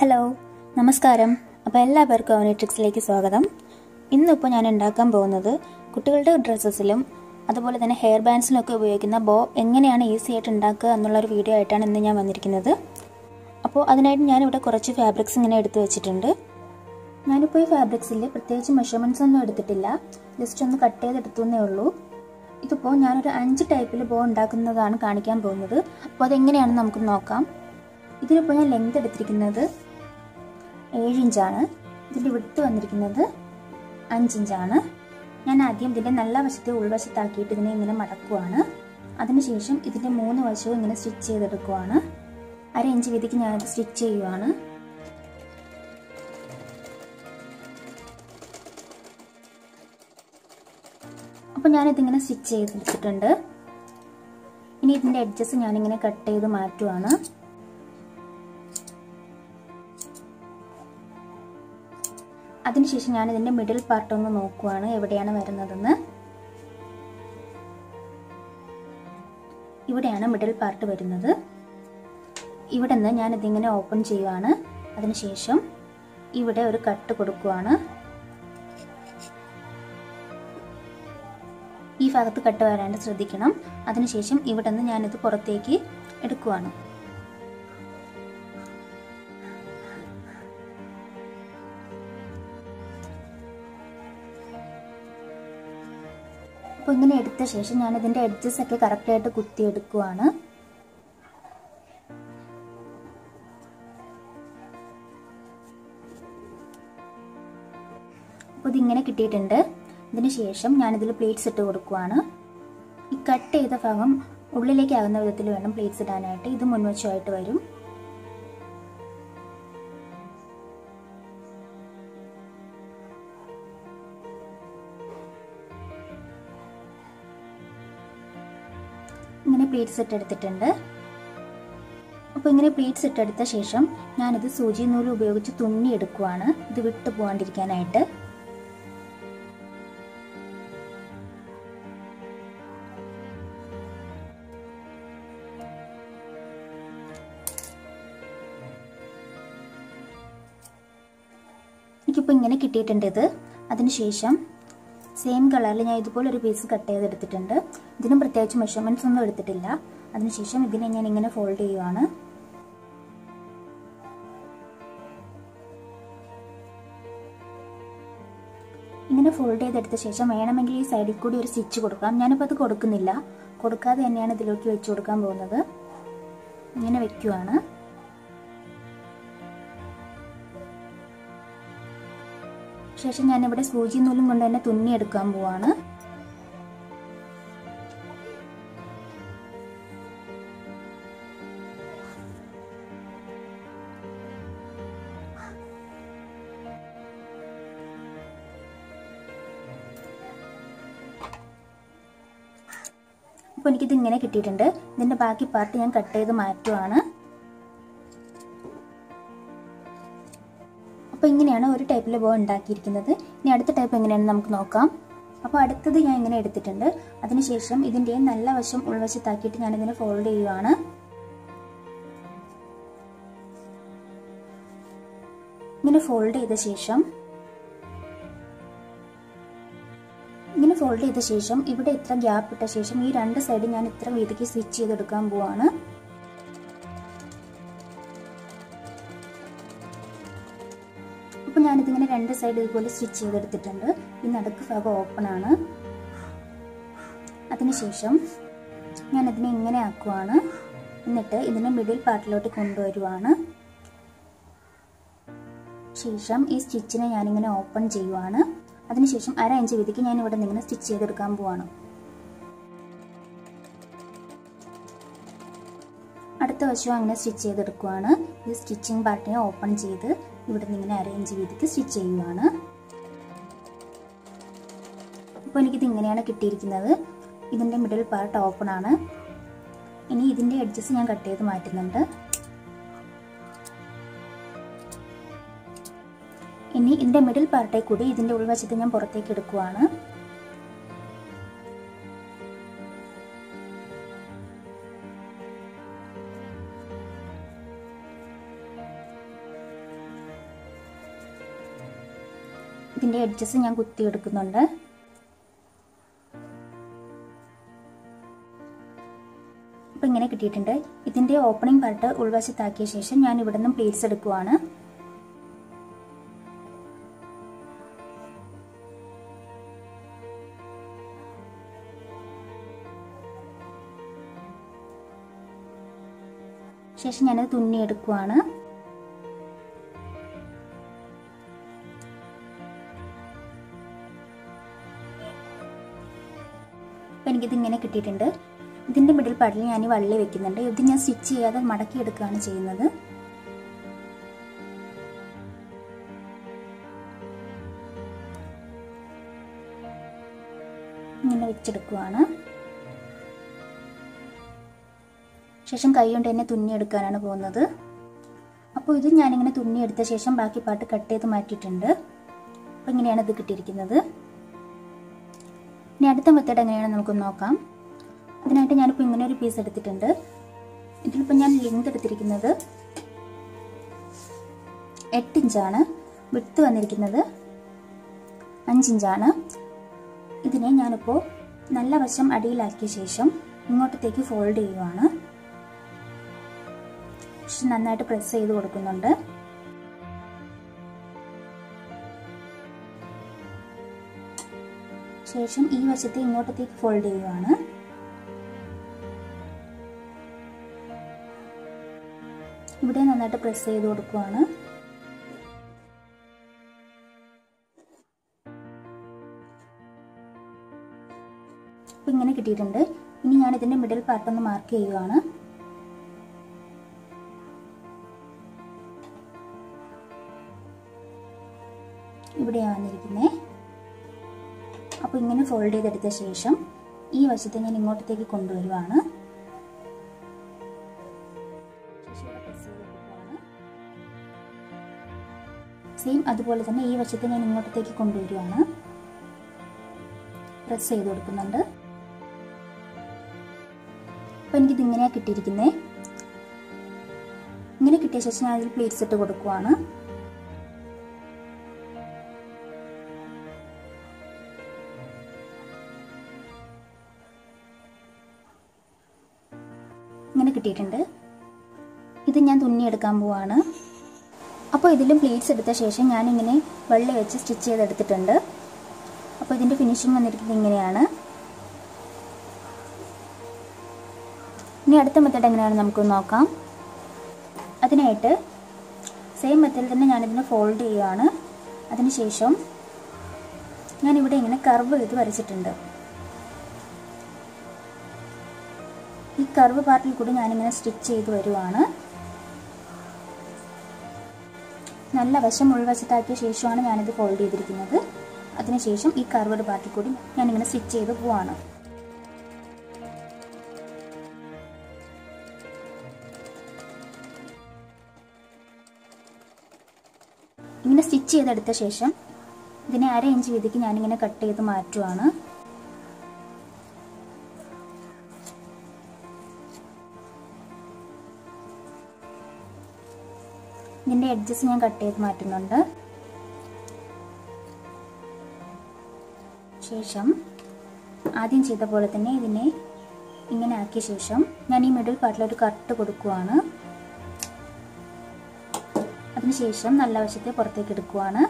Hello നമസ്കാരം. അപ്പോൾ എല്ലാവർക്കും അവനിട്രിക്സിലേക്ക് സ്വാഗതം. ഇന്നിപ്പോൾ ഞാൻ ഉണ്ടാക്കാൻ പോകുന്നത് കുട്ടികളുടെ ഡ്രസ്സസിലും അതുപോലെ തന്നെ ഹെയർ ബാൻഡ്സിലൊക്കെ ഉപയോഗിക്കുന്ന ബോ എങ്ങനെയാണ് ഈസി ആയിട്ട് ഉണ്ടാക്കുക എന്നുള്ളൊരു വീഡിയോ ആയിട്ടാണ് ഇന്ന് ഞാൻ വന്നിരിക്കുന്നത്. അപ്പോൾ അതിനായിട്ട് ഞാനിവിടെ കുറച്ച് ഫാബ്രിക്സ് ഇങ്ങനെ എടുത്ത് വെച്ചിട്ടുണ്ട്. ഞാനിപ്പോൾ ഈ ഫാബ്രിക്സിൽ പ്രത്യേകിച്ച് മെഷർമെന്റ്സ് ഒന്നും എടുത്തിട്ടില്ല. ജസ്റ്റ് ഒന്ന് കട്ട് ചെയ്തെടുത്തു എന്നേ ഉള്ളൂ. ഇതിപ്പോൾ ഞാനൊരു അഞ്ച് ടൈപ്പിൽ ബോ ഉണ്ടാക്കുന്നതാണ് കാണിക്കാൻ പോകുന്നത്. അപ്പോൾ അതെങ്ങനെയാണെന്ന് നമുക്ക് നോക്കാം. ഇതിനിപ്പോൾ ഞാൻ ലെങ്ത് എടുത്തിരിക്കുന്നത് ഏഴ് ഇഞ്ചാണ് ഇതിന്റെ വിട്ട് വന്നിരിക്കുന്നത് അഞ്ച് ഇഞ്ചാണ് ഞാൻ ആദ്യം ഇതിന്റെ നല്ല വശത്തെ ഉൾവശത്താക്കിയിട്ട് ഇതിനെ ഇങ്ങനെ മടക്കുവാണ്. അതിനുശേഷം ഇതിന്റെ മൂന്ന് വശവും ഇങ്ങനെ സ്റ്റിച്ച് ചെയ്തെടുക്കുവാണ്. അര ഇഞ്ച് വീതിക്ക് ഞാനത് സ്റ്റിച്ച് ചെയ്യുവാണ്. അപ്പോൾ ഞാനിതിങ്ങനെ സ്റ്റിച്ച് ചെയ്തെടുത്തിട്ടുണ്ട് ഇനി ഇതിന്റെ എഡ്ജസ് ഞാനിങ്ങനെ കട്ട് ചെയ്ത് മാറ്റുവാണ്. അതിനുശേഷം ഞാൻ ഇതിന്റെ മിഡിൽ പാർട്ട് ഒന്ന് നോക്കുവാണ് എവിടെയാണ് വരുന്നതെന്ന്. ഇവിടെയാണ് മിഡിൽ പാർട്ട് വരുന്നത്. ഇവിടെ നിന്ന് ഞാൻ ഇതിങ്ങനെ ഓപ്പൺ ചെയ്യുവാണ്. അതിനുശേഷം ഇവിടെ ഒരു കട്ട് കൊടുക്കുവാണ്. ഈ ഭാഗത്ത് കട്ട് വരാണ്ട് ശ്രദ്ധിക്കണം. അതിനുശേഷം ഇവിടെ നിന്ന് ഞാനിത് പുറത്തേക്ക് എടുക്കുവാണ്. അപ്പോൾ ഇങ്ങനെ എടുത്ത ശേഷം ഞാൻ ഇതിന്റെ എഡ്ജസ് ഒക്കെ കറക്റ്റായിട്ട് കുത്തിയെടുക്കുവാണ് അപ്പോൾ ഇതിങ്ങനെ കിട്ടിയിട്ടുണ്ട്. ഇതിന് ശേഷം ഞാനിതിൽ പ്ലേറ്റ്സ് ഇട്ട് കൊടുക്കുവാണ്. ഈ കട്ട് ചെയ്ത ഭാഗം ഉള്ളിലേക്ക് ആകുന്ന വിധത്തിൽ വേണം പ്ലേറ്റ്സ് ഇടാനായിട്ട്. ഇത് മുൻവശമായിട്ട് വരും. ഇങ്ങനെ പ്ലീറ്റ്സ് ഇട്ട് എടുത്തിട്ടുണ്ട് അപ്പോൾ ഇങ്ങനെ പ്ലീറ്റ്സ് ഇട്ടെടുത്ത ശേഷം ഞാനിത് സൂചി നൂൽ ഉപയോഗിച്ച് തുന്നി എടുക്കുവാണ്. ഇത് വിട്ടു പോകാണ്ടിരിക്കാനായിട്ട്. എനിക്കിപ്പോൾ ഇങ്ങനെ കിട്ടിയിട്ടുണ്ട് ഇത്. അതിനുശേഷം സെയിം കളറിൽ ഞാൻ ഇതുപോലെ ഒരു പീസ് കട്ട് ചെയ്തെടുത്തിട്ടുണ്ട്. ഇതിനും പ്രത്യേകിച്ച് മെഷർമെന്റ്സ് ഒന്നും എടുത്തിട്ടില്ല. അതിനുശേഷം ഇതിനെ ഞാൻ ഇങ്ങനെ ഫോൾഡ് ചെയ്യുവാണ്. ഇങ്ങനെ ഫോൾഡ് ചെയ്തെടുത്ത ശേഷം വേണമെങ്കിൽ ഈ സൈഡിൽ കൂടി ഒരു സ്റ്റിച്ച് കൊടുക്കാം. ഞാനിപ്പോൾ അത് കൊടുക്കുന്നില്ല. കൊടുക്കാതെ തന്നെയാണ് ഇതിലേക്ക് വെച്ച് കൊടുക്കാൻ പോകുന്നത്. ഇങ്ങനെ വെക്കുവാണ്. ശേഷം ഞാനിവിടെ സൂചി നൂലും കൊണ്ട് തന്നെ തുന്നിയെടുക്കാൻ പോവാണ്. അപ്പോൾ എനിക്കിത് ഇങ്ങനെ കിട്ടിയിട്ടുണ്ട്. ഇതിന്റെ ബാക്കി പാർട്ട് ഞാൻ കട്ട് ചെയ്ത് മാറ്റുവാണ്. അപ്പോൾ ഇങ്ങനെയാണ് ഒരു ടൈപ്പിൽ ബോ ഉണ്ടാക്കിയിരിക്കുന്നത്. ഇനി അടുത്ത ടൈപ്പ് എങ്ങനെയാണെന്ന് നമുക്ക് നോക്കാം. അപ്പോൾ അടുത്തത് ഞാൻ ഇങ്ങനെ എടുത്തിട്ടുണ്ട്. അതിനുശേഷം ഇതിന്റെ നല്ല വശം ഉൾവശത്താക്കിയിട്ട് ഞാൻ ഇതിനെ ഫോൾഡ് ചെയ്യുവാണ്. ഇങ്ങനെ ഫോൾഡ് ചെയ്ത ശേഷം ഫോൾഡ് ചെയ്ത ശേഷം ഇവിടെ ഇത്ര ഗ്യാപ്പ് ഇട്ട ശേഷം ഈ രണ്ട് സൈഡ് ഞാൻ ഇത്ര വീതിക്ക് സ്റ്റിച്ച് ചെയ്തെടുക്കാൻ പോവാണ്. അപ്പോൾ ഞാനിതിങ്ങനെ രണ്ട് സൈഡ് ഇതുപോലെ സ്റ്റിച്ച് ചെയ്തെടുത്തിട്ടുണ്ട്. ഈ നടുക്ക് ഭാഗം ഓപ്പൺ ആണ്. അതിനുശേഷം ഞാനതിനെ ഇങ്ങനെ ആക്കുവാണ്. എന്നിട്ട് ഇതിനെ മിഡിൽ പാർട്ടിലോട്ട് കൊണ്ടുവരുവാണ്. ശേഷം ഈ സ്റ്റിച്ചിനെ ഞാനിങ്ങനെ ഓപ്പൺ ചെയ്യുവാണ്. അതിനുശേഷം അര ഇഞ്ച് വീതിക്ക് ഞാൻ ഇവിടെ നിന്ന് സ്റ്റിച്ച് ചെയ്തെടുക്കാൻ പോവാണ്. അടുത്ത വശവും അങ്ങനെ സ്റ്റിച്ച് ചെയ്തെടുക്കുവാണ്. ഈ സ്റ്റിച്ചിങ് പാർട്ടിനെ ഓപ്പൺ ചെയ്ത് ഇവിടെ നിന്ന് ഇങ്ങനെ ഇഞ്ച് വീതിക്ക് സ്റ്റിച്ച് ചെയ്യുവാണ്. അപ്പോൾ എനിക്കിത് ഇങ്ങനെയാണ് കിട്ടിയിരിക്കുന്നത്. ഇതിന്റെ മിഡിൽ പാർട്ട് ഓപ്പൺ ആണ്. ഇനി ഇതിന്റെ എഡ്ജസ് ഞാൻ കട്ട് ചെയ്ത് മാറ്റുന്നുണ്ട്. ഇനി ഇതിന്റെ മിഡിൽ പാർട്ടേ കൂടി ഇതിന്റെ ഉൾവശത്ത് ഞാൻ പുറത്തേക്ക് എടുക്കുവാണ്. ഇതിന്റെ എഡ്ജസ് ഞാൻ കുത്തിയെടുക്കുന്നുണ്ട് അപ്പോൾ ഇങ്ങനെ കിട്ടിയിട്ടുണ്ട്. ഇതിന്റെ ഓപ്പണിംഗ് പാർട്ട് ഉൾവശത്താക്കിയ ശേഷം ഞാൻ ഇവിടെ നിന്നും പ്ലേറ്റ്സ് എടുക്കുവാണ്. ശേഷം ഞാനത് തുന്നിയെടുക്കുവാണ് അപ്പം എനിക്കിത് ഇങ്ങനെ കിട്ടിയിട്ടുണ്ട്. ഇതിന്റെ മിഡിൽ പാട്ടിൽ ഞാൻ വള്ളി വെക്കുന്നുണ്ട്. ഇത് ഞാൻ സ്റ്റിച്ച് ചെയ്യാതെ മടക്കി എടുക്കുകയാണ് ചെയ്യുന്നത്. ഇങ്ങനെ വെച്ചെടുക്കുവാണ്. ശേഷം കൈ കൊണ്ട് തന്നെ തുന്നിയെടുക്കാനാണ് പോകുന്നത്. അപ്പോൾ ഇത് ഞാനിങ്ങനെ തുന്നിയെടുത്ത ശേഷം ബാക്കി പാട്ട് കട്ട് ചെയ്ത് മാറ്റിയിട്ടുണ്ട്. അപ്പോൾ ഇങ്ങനെയാണ് ഇത് കിട്ടിയിരിക്കുന്നത്. ഇനി അടുത്ത മെത്തേഡ് എങ്ങനെയാണ് നമുക്ക് നോക്കാം. അതിനായിട്ട് ഞാനിപ്പോൾ ഇങ്ങനെ ഒരു പീസ് എടുത്തിട്ടുണ്ട്. ഇതിലിപ്പോൾ ഞാൻ ലെങ്ത് എടുത്തിരിക്കുന്നത് എട്ട് ഇഞ്ചാണ് വിട്ട് വന്നിരിക്കുന്നത് അഞ്ചിഞ്ചാണ് ഇതിനെ ഞാനിപ്പോൾ നല്ല വശം അടിയിലാക്കിയ ശേഷം ഇങ്ങോട്ടത്തേക്ക് ഫോൾഡ് ചെയ്യുവാണ്. പക്ഷെ നന്നായിട്ട് പ്രസ് ചെയ്ത് കൊടുക്കുന്നുണ്ട്. ശേഷം ഈ വശത്തെ ഇങ്ങോട്ടത്തേക്ക് ഫോൾഡ് ചെയ്യുവാണ്. ഇവിടെ നന്നായിട്ട് പ്രസ് ചെയ്ത് കൊടുക്കുവാണ്. ഇങ്ങനെ കിട്ടിയിട്ടുണ്ട്. ഇനി ഞാൻ ഇതിന്റെ മിഡിൽ പാർട്ട് ഒന്ന് മാർക്ക് ചെയ്യുവാണ്. ഇവിടെയാണ് വന്നിരിക്കുന്നത് അപ്പോൾ ഇങ്ങനെ ഫോൾഡ് ചെയ്തെടുത്ത ശേഷം ഈ വശത്ത് ഞാൻ ഇങ്ങോട്ടത്തേക്ക് കൊണ്ടുവരുവാണ്. സെയിം അതുപോലെ തന്നെ ഈ വശത്ത് ഞാൻ ഇങ്ങോട്ടത്തേക്ക് കൊണ്ടുവരുവാണ്. പ്രസ് ചെയ്ത് കൊടുക്കുന്നുണ്ട്. അപ്പം എനിക്കിത് കിട്ടിയിരിക്കുന്നത് ഇങ്ങനെ കിട്ടിയ ശേഷം ഞാൻ അതിൽ പ്ലേറ്റ്സ് ഇട്ട് കൊടുക്കുവാണ്. കിട്ടിയിട്ടുണ്ട്. ഇത് ഞാൻ തുന്നിയെടുക്കാൻ പോവാണ്. അപ്പോൾ ഇതിലും പ്ലീറ്റ്സ് എടുത്ത ശേഷം ഞാനിങ്ങനെ വെള്ളം വെച്ച് സ്റ്റിച്ച് ചെയ്തെടുത്തിട്ടുണ്ട്. അപ്പോൾ ഇതിന്റെ ഫിനിഷിങ് വന്നിരിക്കുന്നത് ഇങ്ങനെയാണ്. ഇനി അടുത്ത മെത്തേഡ് എങ്ങനെയാണ് നമുക്ക് നോക്കാം. അതിനായിട്ട് സെയിം മെത്തേഡിൽ തന്നെ ഞാനിതിനെ ഫോൾഡ് ചെയ്യുകയാണ് അതിനുശേഷം ഞാനിവിടെ ഇങ്ങനെ കർവ് ചെയ്ത് വരച്ചിട്ടുണ്ട്. കർവ് പാർട്ടിൽ കൂടി ഞാനിങ്ങനെ സ്റ്റിച്ച് ചെയ്ത് വരുവാണ്. നല്ല വശം ഉൾവശത്താക്കിയ ശേഷമാണ് ഞാനിത് ഫോൾഡ് ചെയ്തിരിക്കുന്നത്. അതിനുശേഷം ഈ കർവഡ് പാർട്ടിൽ കൂടി ഞാനിങ്ങനെ സ്റ്റിച്ച് ചെയ്ത് പോവാണ്. ഇങ്ങനെ സ്റ്റിച്ച് ചെയ്തെടുത്ത ശേഷം ഇതിനെ അര ഇഞ്ച് വീതിക്ക് ഞാനിങ്ങനെ കട്ട് ചെയ്ത് മാറ്റുവാണ്. ഇതിന്റെ എഡ്ജസ് ഞാൻ കട്ട് ചെയ്ത് മാറ്റുന്നുണ്ട്. ശേഷം ആദ്യം ചെയ്ത പോലെ തന്നെ ഇതിനെ ഇങ്ങനെ ആക്കിയ ശേഷം ഞാൻ ഈ മിഡിൽ പാർട്ടിൽ ഒരു കട്ട് കൊടുക്കുവാണ്. അതിനുശേഷം നല്ല വശത്തെ പുറത്തേക്ക് എടുക്കുവാണ്.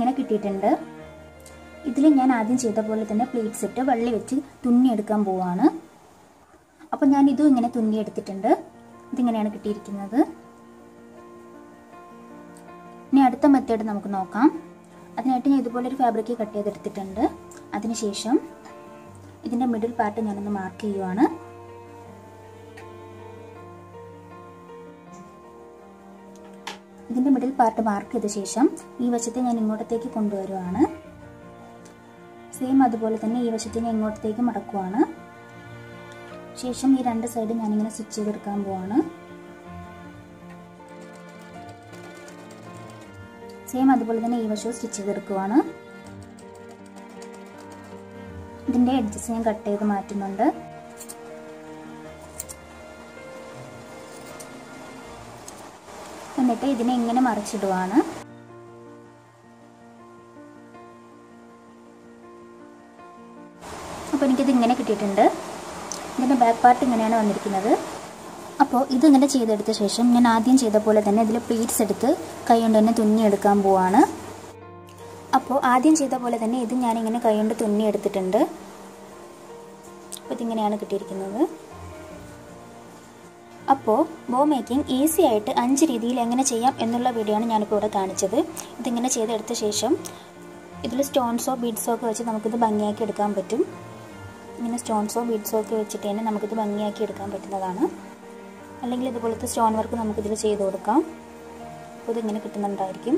ഇതിങ്ങനെ കിട്ടിയിട്ടുണ്ട്. ഇതിൽ ഞാൻ ആദ്യം ചെയ്ത പോലെ തന്നെ പ്ലേറ്റ്സ് ഇട്ട് വള്ളി വെച്ച് തുന്നിയെടുക്കാൻ പോവാണ്. അപ്പോൾ ഞാൻ ഇതും ഇങ്ങനെ തുന്നിയെടുത്തിട്ടുണ്ട് ഇതിങ്ങനെയാണ് കിട്ടിയിരിക്കുന്നത്. ഇനി അടുത്ത മെത്തേഡ് നമുക്ക് നോക്കാം. അതിനായിട്ട് ഞാൻ ഇതുപോലെ ഒരു ഫാബ്രിക് കട്ട് ചെയ്തെടുത്തിട്ടുണ്ട്. അതിനുശേഷം ഇതിന്റെ മിഡിൽ പാർട്ട് ഞാനൊന്ന് മാർക്ക് ചെയ്യുവാണ്. ഇതിന്റെ മിഡിൽ പാർട്ട് മാർക്ക് ചെയ്ത ശേഷം ഈ വശത്തെ ഞാൻ ഇങ്ങോട്ടത്തേക്ക് കൊണ്ടുവരുവാണ്. സെയിം അതുപോലെ തന്നെ ഈ വശത്തെ ഞാൻ ഇങ്ങോട്ടത്തേക്ക് മടക്കുവാണ്. ശേഷം ഈ രണ്ട് സൈഡ് ഞാനിങ്ങനെ സ്റ്റിച്ച് ചെയ്തെടുക്കാൻ പോവാണ്. സെയിം അതുപോലെ തന്നെ ഈ വശവും സ്റ്റിച്ച് ചെയ്തെടുക്കുവാണ്. ഇതിന്റെ എഡ്ജസ് ഞാൻ കട്ട് ചെയ്ത് മാറ്റുന്നുണ്ട്. എന്നിട്ട് ഇതിനെ ഇങ്ങനെ മറിച്ചിടുവാണ്. അപ്പോൾ എനിക്കിത് ഇങ്ങനെ കിട്ടിയിട്ടുണ്ട്. ഇതിന്റെ ബാക്ക് പാർട്ട് ഇങ്ങനെയാണ് വന്നിരിക്കുന്നത്. അപ്പോൾ ഇതിങ്ങനെ ചെയ്തെടുത്ത ശേഷം ഞാൻ ആദ്യം ചെയ്ത പോലെ തന്നെ ഇതിൽ പ്ലീറ്റ്സ് എടുത്ത് കൈ കൊണ്ട് തന്നെ തുന്നിയെടുക്കാൻ പോവാണ്. അപ്പോൾ ആദ്യം ചെയ്ത പോലെ തന്നെ ഇത് ഞാനിങ്ങനെ കൈ കൊണ്ട് തുന്നിയെടുത്തിട്ടുണ്ട് അപ്പോൾ ഇതിങ്ങനെയാണ് കിട്ടിയിരിക്കുന്നത്. അപ്പോൾ ബോ മേക്കിംഗ് ഈസി ആയിട്ട് അഞ്ച് രീതിയിൽ എങ്ങനെ ചെയ്യാം എന്നുള്ള വീഡിയോ ആണ് ഞാനിപ്പോൾ ഇവിടെ കാണിച്ചത്. ഇതിങ്ങനെ ചെയ്തെടുത്ത ശേഷം ഇതിൽ സ്റ്റോൺസോ ബീഡ്സോ ഒക്കെ വെച്ച് നമുക്കിത് ഭംഗിയാക്കി എടുക്കാൻ പറ്റും. ഇങ്ങനെ സ്റ്റോൺസോ ബീഡ്സോ ഒക്കെ വെച്ചിട്ട് തന്നെ നമുക്കിത് ഭംഗിയാക്കി എടുക്കാൻ പറ്റുന്നതാണ്. അല്ലെങ്കിൽ ഇതുപോലത്തെ സ്റ്റോൺ വർക്ക് നമുക്കിതിൽ ചെയ്ത് കൊടുക്കാം. അപ്പോൾ ഇതിങ്ങനെ കിട്ടുന്നുണ്ടായിരിക്കും.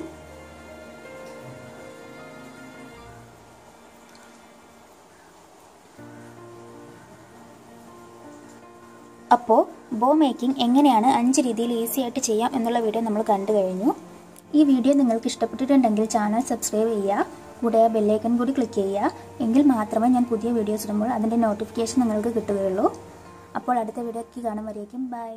അപ്പോൾ ബോ മേക്കിംഗ് എങ്ങനെയാണ് അഞ്ച് രീതിയിൽ ഈസി ആയിട്ട് ചെയ്യാം എന്നുള്ള വീഡിയോ നമ്മൾ കണ്ടു കഴിഞ്ഞു. ഈ വീഡിയോ നിങ്ങൾക്ക് ഇഷ്ടപ്പെട്ടിട്ടുണ്ടെങ്കിൽ ചാനൽ സബ്സ്ക്രൈബ് ചെയ്യുക കൂടെ ആ ബെല്ലൈക്കൺ കൂടി ക്ലിക്ക് ചെയ്യുക. എങ്കിൽ മാത്രമേ ഞാൻ പുതിയ വീഡിയോസ് ഇടുമ്പോൾ അതിന്റെ നോട്ടിഫിക്കേഷൻ നിങ്ങൾക്ക് കിട്ടുകയുള്ളൂ. അപ്പോൾ അടുത്ത വീഡിയോയ്ക്ക് കാണും ബൈ